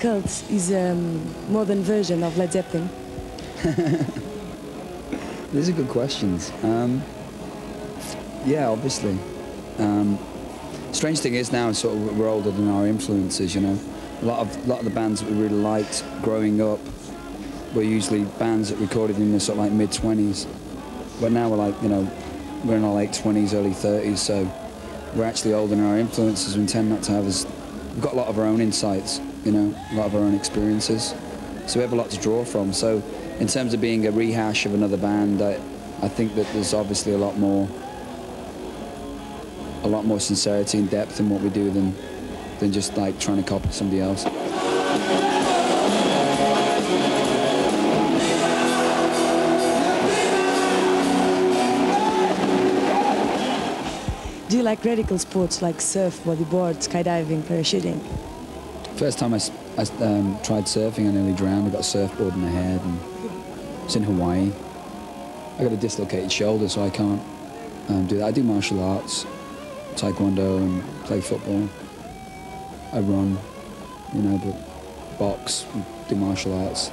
Cult is a um, modern version of Led Zeppelin? These are good questions. Um, yeah, obviously. Um, strange thing is now, sort of, we're older than our influences. You know, a lot of lot of the bands that we really liked growing up were usually bands that recorded in the sort of like mid 20s. But now we're like, you know, we're in our late 20s, early 30s, so we're actually older than our influences. We tend not to have as we've got a lot of our own insights, you know, a lot of our own experiences. So we have a lot to draw from. So in terms of being a rehash of another band, I, I think that there's obviously a lot more a lot more sincerity and depth in what we do than than just like trying to copy somebody else. Do you like radical sports like surf, bodyboard, skydiving, parachuting? First time I, I um, tried surfing, I nearly drowned. I got a surfboard in my head, and it's in Hawaii. I got a dislocated shoulder, so I can't um, do that. I do martial arts, taekwondo, and play football. I run, you know, but box, do martial arts.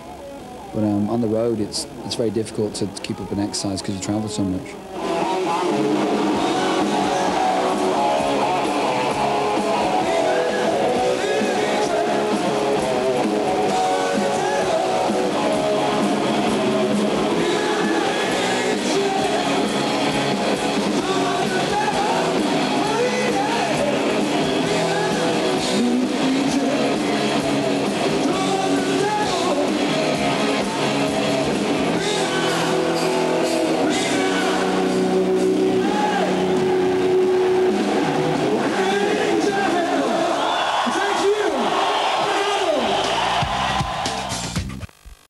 But um, on the road, it's it's very difficult to keep up an exercise because you travel so much.